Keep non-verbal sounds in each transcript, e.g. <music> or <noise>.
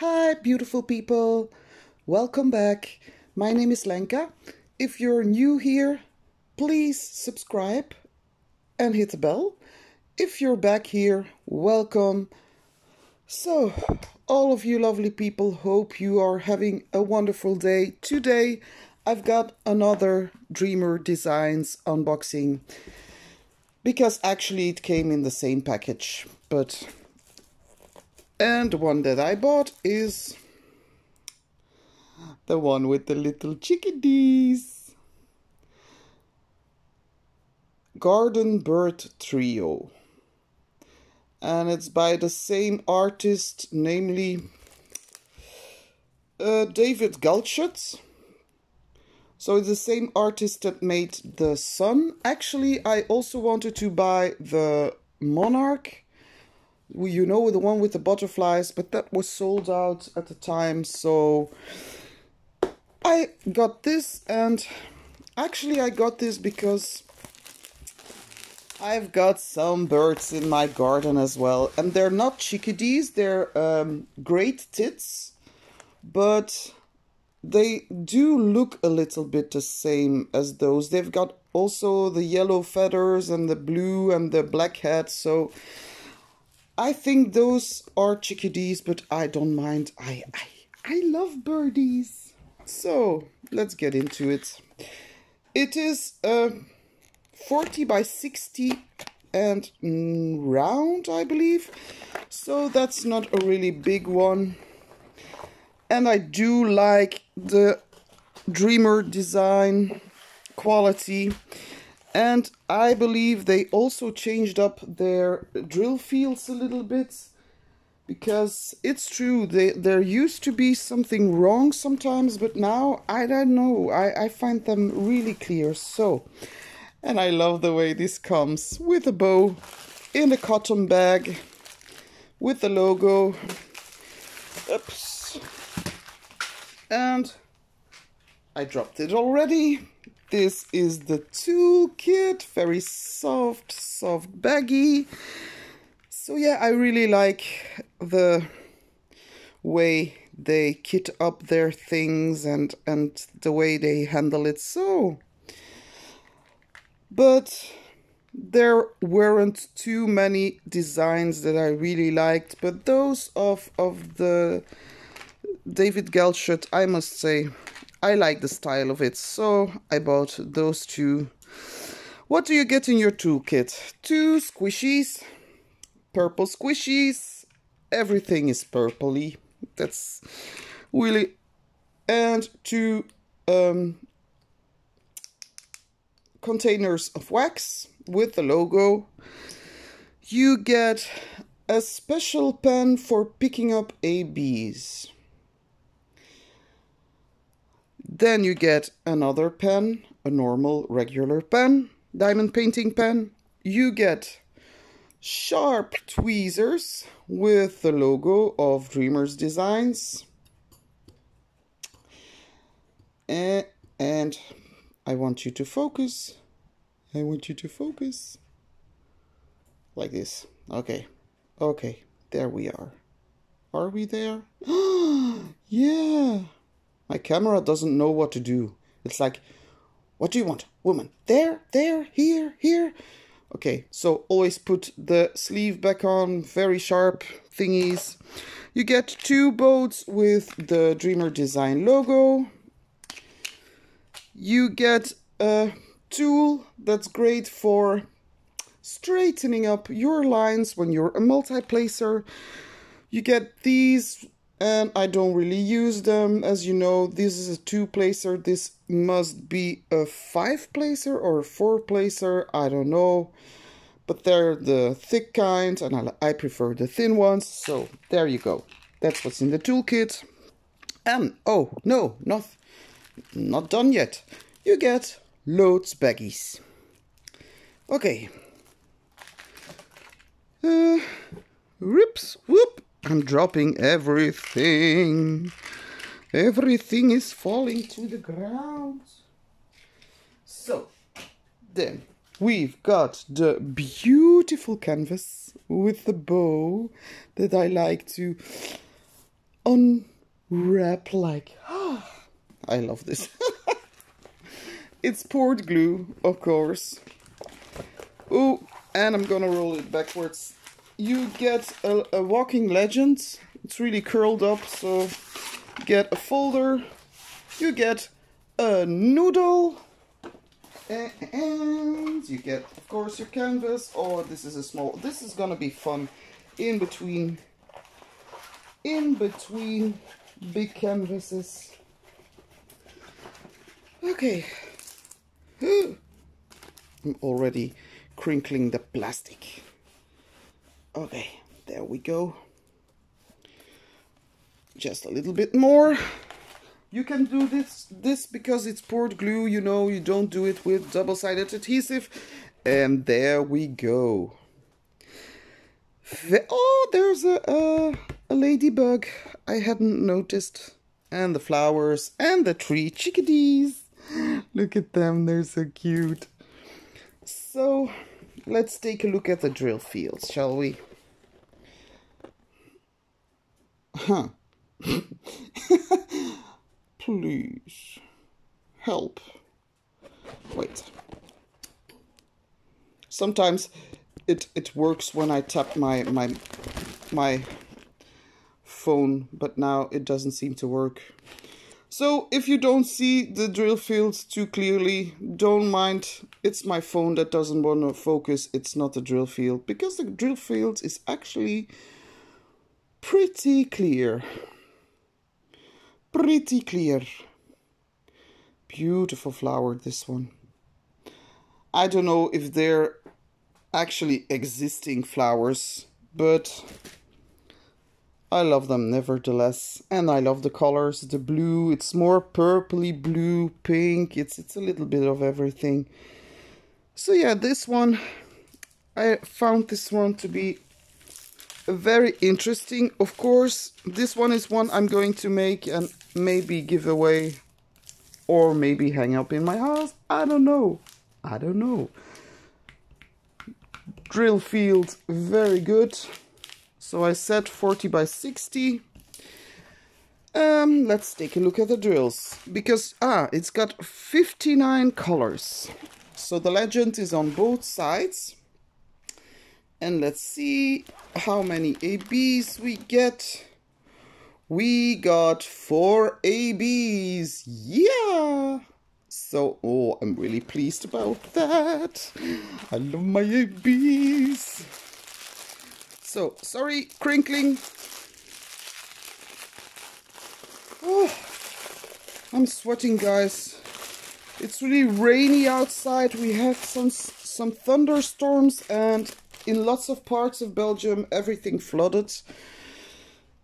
Hi, beautiful people. Welcome back. My name is Lenka. If you're new here, please subscribe and hit the bell. If you're back here, welcome. So, all of you lovely people, hope you are having a wonderful day. Today, I've got another Dreamer Designs unboxing because actually it came in the same package, but and the one that I bought is the one with the little chickadees. Garden Bird Trio. And it's by the same artist, namely uh, David Galchutt. So it's the same artist that made the sun. Actually, I also wanted to buy the Monarch you know the one with the butterflies but that was sold out at the time so I got this and actually I got this because I've got some birds in my garden as well and they're not chickadees they're um, great tits but they do look a little bit the same as those. They've got also the yellow feathers and the blue and the black head so I think those are chickadees, but I don't mind. I, I, I love birdies. So, let's get into it. It is uh, 40 by 60 and mm, round, I believe. So that's not a really big one. And I do like the Dreamer design quality. And I believe they also changed up their drill fields a little bit. Because it's true, they, there used to be something wrong sometimes, but now I don't know. I, I find them really clear. So, and I love the way this comes with a bow in a cotton bag with the logo. Oops. And I dropped it already. This is the toolkit, very soft, soft baggy. So yeah, I really like the way they kit up their things and and the way they handle it so but there weren't too many designs that I really liked but those of of the David Galchutt I must say I like the style of it, so I bought those two. What do you get in your toolkit? Two squishies, purple squishies, everything is purpley. That's really... And two um, containers of wax with the logo. You get a special pen for picking up ABs. Then you get another pen, a normal regular pen, diamond painting pen. You get sharp tweezers with the logo of Dreamers Designs. And, and I want you to focus. I want you to focus. Like this. Okay. Okay. There we are. Are we there? <gasps> yeah. My camera doesn't know what to do. It's like, what do you want? Woman, there, there, here, here. Okay, so always put the sleeve back on, very sharp thingies. You get two boats with the Dreamer Design logo. You get a tool that's great for straightening up your lines when you're a multi-placer. You get these and I don't really use them. As you know, this is a two placer. This must be a five placer or a four placer. I don't know. But they're the thick kind and I, I prefer the thin ones. So there you go. That's what's in the toolkit. And, oh, no, not, not done yet. You get loads baggies. Okay. Uh, rips, whoop, I'm dropping everything. Everything is falling to the ground. So, then we've got the beautiful canvas with the bow that I like to... unwrap like <gasps> I love this. <laughs> it's poured glue, of course. Oh, and I'm gonna roll it backwards. You get a, a walking legend. It's really curled up, so get a folder. You get a noodle. And you get, of course, your canvas. Oh, this is a small, this is gonna be fun in between, in between big canvases. Okay. <gasps> I'm already crinkling the plastic. Okay, there we go. Just a little bit more. You can do this this because it's poured glue, you know, you don't do it with double-sided adhesive. And there we go. Oh, there's a, a, a ladybug I hadn't noticed. And the flowers and the tree chickadees. <gasps> Look at them, they're so cute. So, let's take a look at the drill fields, shall we? Huh. <laughs> Please. Help. Wait. Sometimes it it works when I tap my my my phone, but now it doesn't seem to work. So if you don't see the drill fields too clearly, don't mind. It's my phone that doesn't want to focus. It's not the drill field because the drill field is actually pretty clear. Pretty clear. Beautiful flower, this one. I don't know if they're actually existing flowers, but I love them nevertheless. And I love the colors. The blue, it's more purpley blue, pink. It's, it's a little bit of everything. So yeah, this one, I found this one to be very interesting. Of course, this one is one I'm going to make and maybe give away or maybe hang up in my house. I don't know. I don't know. Drill field, very good. So I set 40 by 60. Um, let's take a look at the drills. Because, ah, it's got 59 colors. So the legend is on both sides. And let's see how many ABs we get. We got four ABs. Yeah! So, oh, I'm really pleased about that. I love my ABs. So, sorry, crinkling. Oh, I'm sweating, guys. It's really rainy outside. We have some some thunderstorms and in lots of parts of Belgium everything flooded.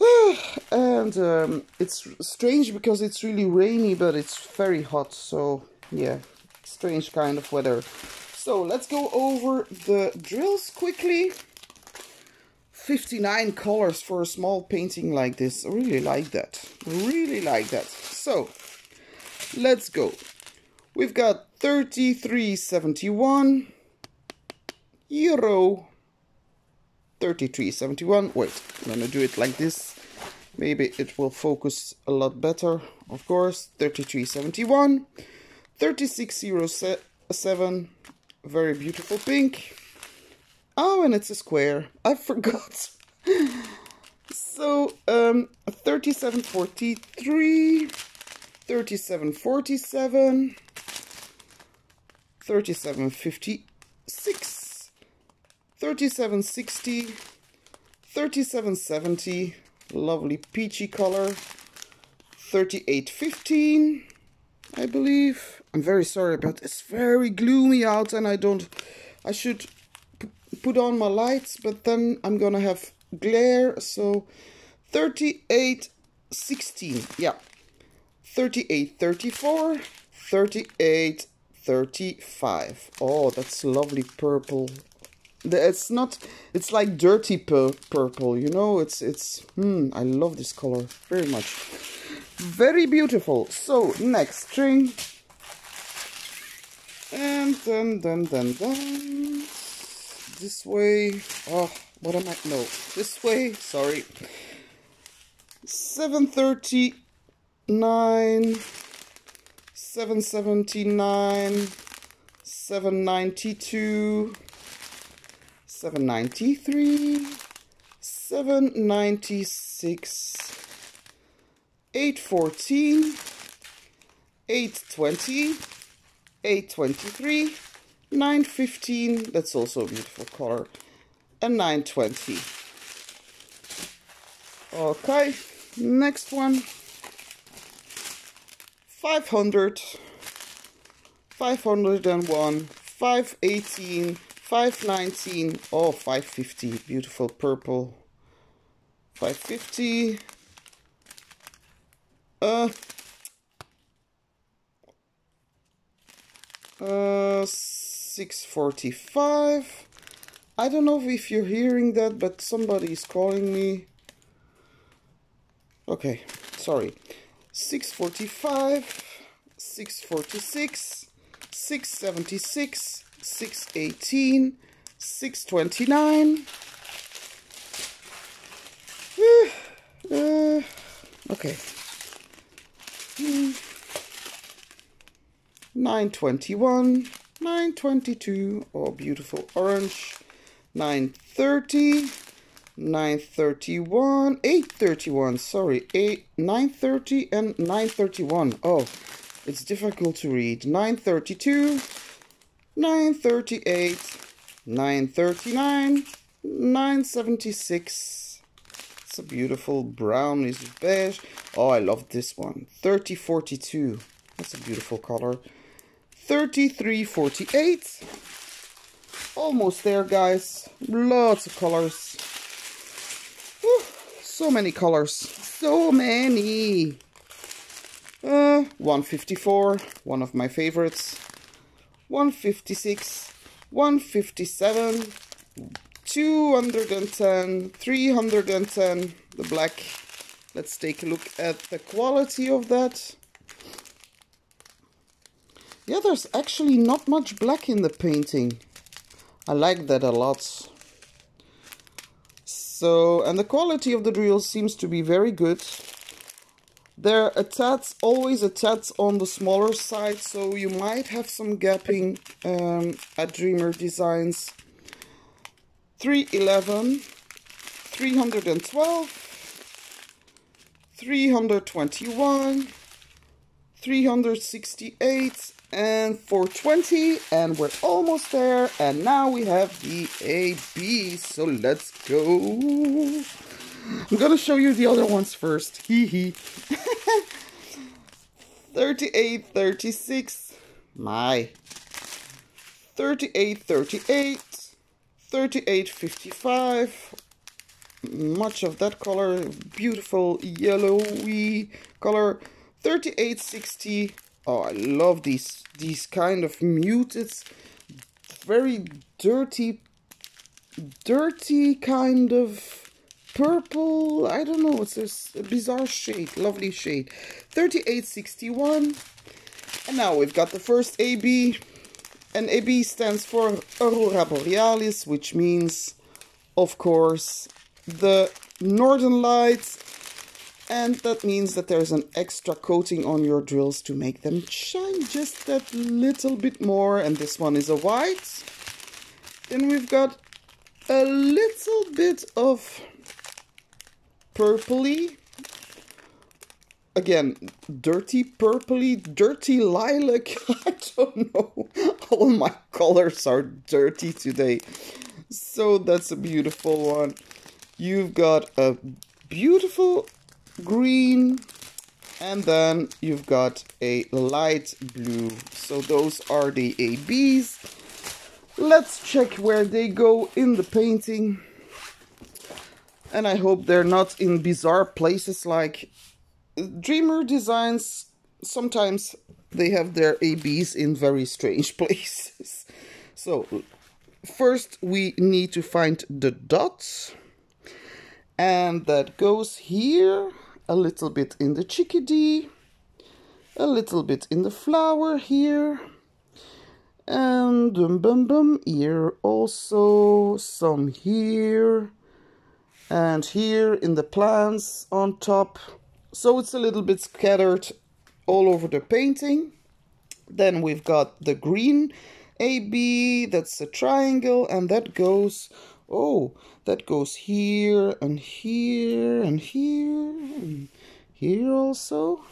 <sighs> and um, it's strange because it's really rainy but it's very hot so yeah strange kind of weather so let's go over the drills quickly 59 colors for a small painting like this. I really like that. Really like that. So, let's go. We've got 33.71 euro 33.71 wait i'm gonna do it like this maybe it will focus a lot better of course 33.71 36.07 very beautiful pink Oh, and it's a square. I <laughs> forgot. so, um, 3743, 3747, 3756, 3760, 3770, lovely peachy color, 3815, I believe. I'm very sorry about this. Very gloomy out and I don't, I should put on my lights, but then I'm gonna have glare, so 38, 16, yeah, 38, 34, 38, 35. Oh, that's lovely purple. It's not, it's like dirty pur purple, you know, it's, it's, hmm, I love this color very much. Very beautiful. So, next string. And then, then, then, then this way. Oh, what am I? No, this way. Sorry. 739, 779, 792, 793, 796, 814, 820, 823, 915, that's also a beautiful color, and 920. Okay, next one. 500, 501, 518, 519, oh, 550, beautiful purple. 550, uh, uh, 645. I don't know if you're hearing that, but somebody is calling me. Okay, sorry. 645, 646, 676, 618, 629. Uh, <sighs> okay. 921, 922, oh beautiful orange, 930, 931, 831, sorry, 8, 930 and 931. Oh, it's difficult to read. 932, 938, 939, 976. It's a beautiful brownish beige. Oh, I love this one. 3042. That's a beautiful color. 3348. Almost there, guys. Lots of colors. Whew, so many colors. So many. Uh, 154, one of my favorites. 156, 157, 210, 310, the black. Let's take a look at the quality of that. Yeah, there's actually not much black in the painting. I like that a lot. So, and the quality of the drill seems to be very good. They're a tad, always a tad on the smaller side, so you might have some gapping um, at Dreamer Designs. 311, 312, 321, 368, and 420 and we're almost there and now we have the AB so let's go. I'm gonna show you the other ones first. <laughs> Hee hee. 38 36 my. 38 38 38 55 much of that color. Beautiful yellowy color. 38 60 Oh, I love these these kind of muted, very dirty, dirty kind of purple. I don't know. It's a bizarre shade, lovely shade. 3861. And now we've got the first AB. And AB stands for Aurora Borealis, which means, of course, the northern lights and that means that there's an extra coating on your drills to make them shine just that little bit more. And this one is a white. Then we've got a little bit of purpley. Again dirty purpley dirty lilac. <laughs> I don't know. All my colors are dirty today. So that's a beautiful one. You've got a beautiful green and then you've got a light blue. So those are the ABs let's check where they go in the painting. And I hope they're not in bizarre places like Dreamer Designs. Sometimes they have their ABs in very strange <laughs> places. So first we need to find the dots. And that goes here a little bit in the chickadee, a little bit in the flower here, and bum bum bum here also, some here, and here in the plants on top. So it's a little bit scattered all over the painting. Then we've got the green AB, that's a triangle, and that goes, oh, that goes here and here and here and here also,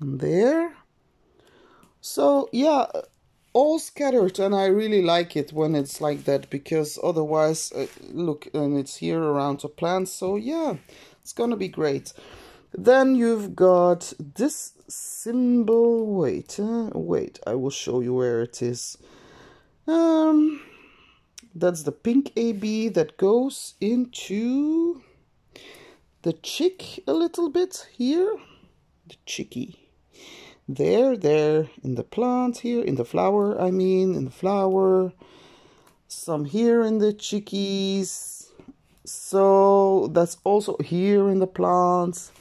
and there. So yeah, all scattered and I really like it when it's like that because otherwise, uh, look, and it's here around the plant, so yeah, it's gonna be great. Then you've got this symbol, wait, uh, wait, I will show you where it is. Um, that's the pink AB that goes into the chick a little bit here, the chickie there, there, in the plant here, in the flower, I mean, in the flower. Some here in the chickies. So that's also here in the plants.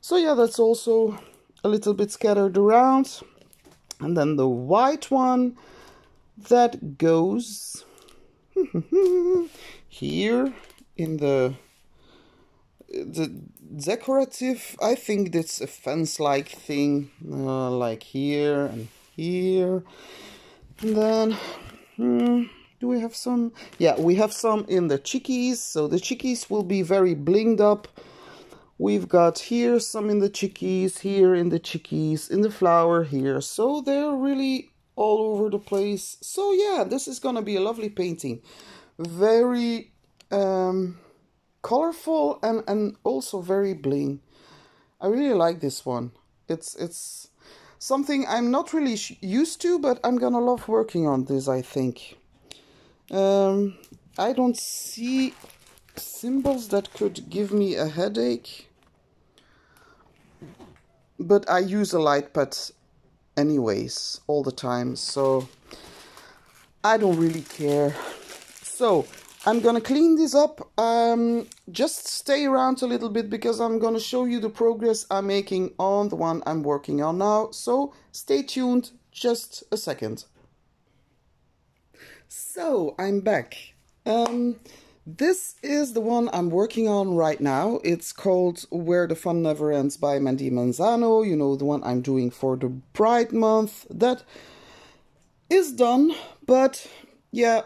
So yeah, that's also a little bit scattered around. And then the white one that goes <laughs> here in the the decorative, I think that's a fence-like thing, uh, like here and here. And then, hmm, do we have some? Yeah, we have some in the chickies, so the chickies will be very blinged up. We've got here some in the chickies, here in the chickies, in the flower here. So they're really all over the place. So yeah, this is gonna be a lovely painting. Very um, colorful and and also very bling. I really like this one. It's it's something I'm not really used to, but I'm gonna love working on this. I think. Um, I don't see symbols that could give me a headache, but I use a light pad anyways all the time, so I don't really care. So I'm gonna clean this up. Um, just stay around a little bit because I'm gonna show you the progress I'm making on the one I'm working on now. So stay tuned just a second. So I'm back. Um, this is the one I'm working on right now. It's called Where the Fun Never Ends by Mandy Manzano. You know, the one I'm doing for the Pride Month. That is done, but yeah,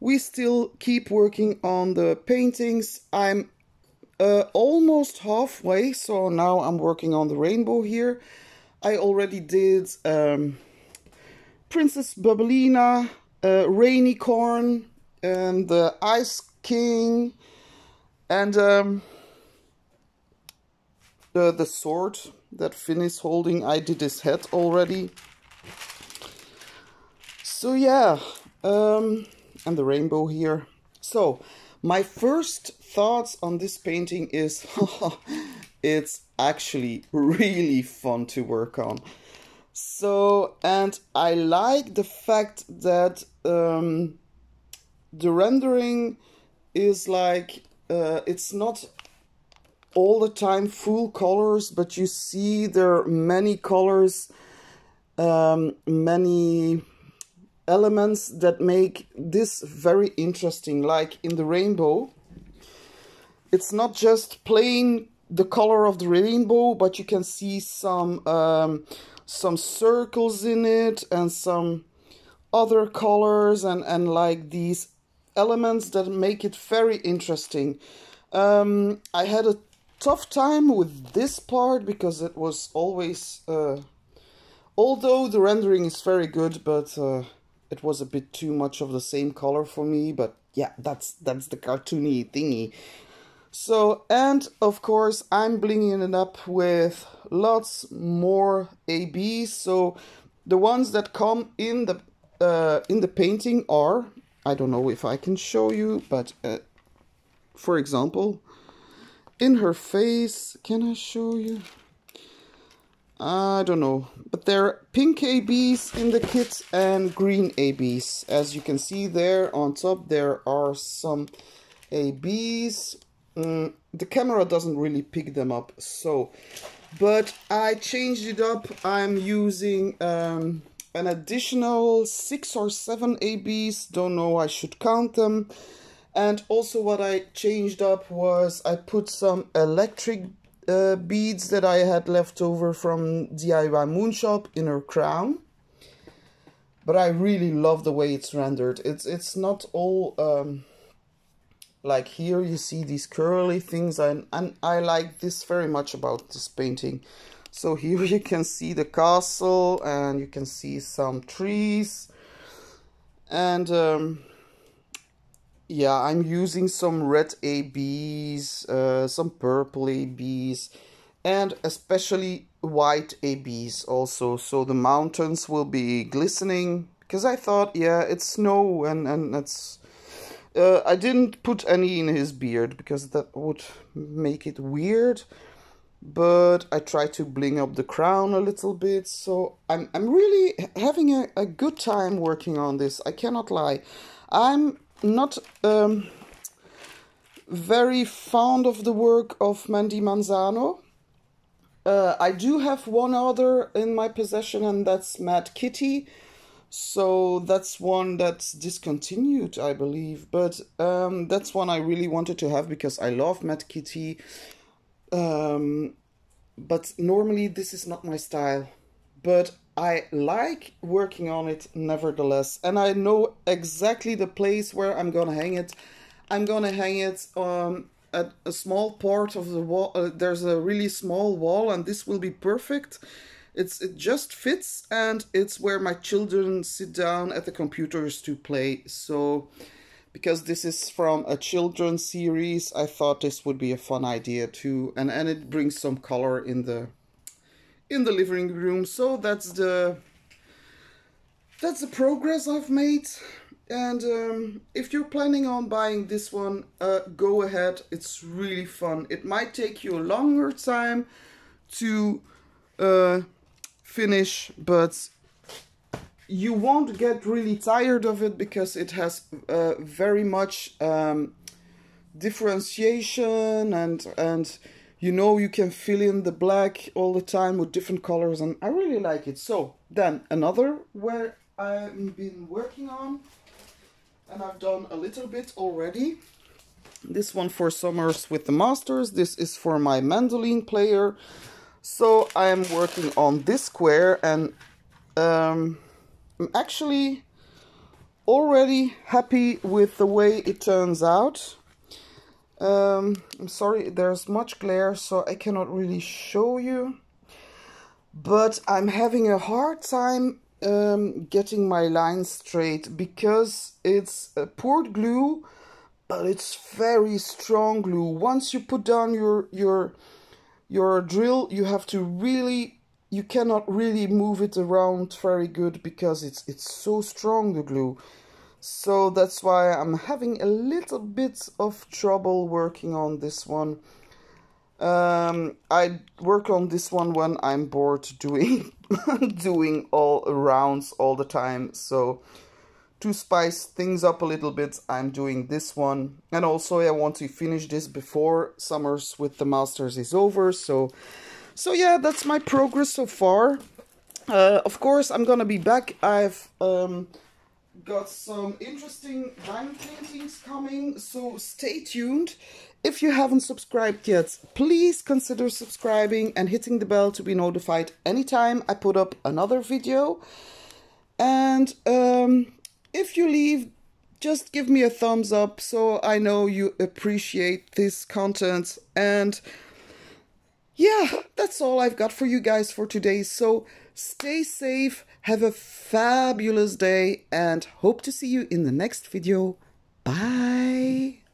we still keep working on the paintings. I'm uh, almost halfway, so now I'm working on the rainbow here. I already did um, Princess Bubblina, uh, Rainicorn, and the Ice King, and um, the, the sword that Finn is holding. I did his head already. So yeah, um, and the rainbow here. So, my first thoughts on this painting is <laughs> it's actually really fun to work on. So, and I like the fact that um, the rendering is like, uh, it's not all the time full colors, but you see there are many colors, um, many elements that make this very interesting. Like in the rainbow it's not just plain the color of the rainbow but you can see some um, some circles in it and some other colors and and like these elements that make it very interesting um, I had a tough time with this part because it was always uh, although the rendering is very good but uh, it was a bit too much of the same color for me, but yeah, that's that's the cartoony thingy. So, and of course, I'm blinging it up with lots more ABs. So, the ones that come in the uh, in the painting are, I don't know if I can show you, but uh, for example, in her face, can I show you? I don't know, but there are pink ABs in the kit and green ABs. As you can see there on top, there are some ABs. Mm, the camera doesn't really pick them up, so, but I changed it up. I'm using um, an additional six or seven ABs. Don't know, I should count them. And also what I changed up was I put some electric uh, beads that I had left over from DIY Moonshop in her crown. But I really love the way it's rendered. It's it's not all um, like here you see these curly things and, and I like this very much about this painting. So here <laughs> you can see the castle and you can see some trees and um, yeah, I'm using some red ABs, uh, some purple ABs, and especially white ABs also. So the mountains will be glistening because I thought, yeah, it's snow and and it's. Uh, I didn't put any in his beard because that would make it weird. But I try to bling up the crown a little bit. So I'm I'm really having a, a good time working on this. I cannot lie. I'm not um, very fond of the work of Mandy Manzano. Uh, I do have one other in my possession, and that's Mad Kitty. So that's one that's discontinued, I believe. But um, that's one I really wanted to have because I love Mad Kitty. Um, but normally this is not my style. But I like working on it nevertheless, and I know exactly the place where I'm gonna hang it. I'm gonna hang it um, at a small part of the wall. Uh, there's a really small wall, and this will be perfect. It's it just fits, and it's where my children sit down at the computers to play. So, because this is from a children's series, I thought this would be a fun idea too, and and it brings some color in the in the living room. So that's the that's the progress I've made. And um, if you're planning on buying this one, uh, go ahead. It's really fun. It might take you a longer time to uh, finish, but you won't get really tired of it because it has uh, very much um, differentiation and and you know you can fill in the black all the time with different colors and I really like it. So then another where I've been working on and I've done a little bit already. This one for summers with the masters. This is for my mandolin player. So I am working on this square and um, I'm actually already happy with the way it turns out. Um, I'm sorry, there's much glare, so I cannot really show you. But I'm having a hard time um, getting my lines straight because it's a poured glue, but it's very strong glue. Once you put down your your your drill, you have to really you cannot really move it around very good because it's it's so strong the glue. So that's why I'm having a little bit of trouble working on this one. Um, I work on this one when I'm bored <laughs> doing doing all rounds all the time. So to spice things up a little bit, I'm doing this one. And also I want to finish this before Summers with the Masters is over. So, so yeah, that's my progress so far. Uh, of course, I'm gonna be back. I've um, got some interesting diamond paintings coming, so stay tuned. If you haven't subscribed yet, please consider subscribing and hitting the bell to be notified anytime I put up another video. And um, if you leave, just give me a thumbs up so I know you appreciate this content. And yeah, that's all I've got for you guys for today. So stay safe, have a fabulous day, and hope to see you in the next video. Bye!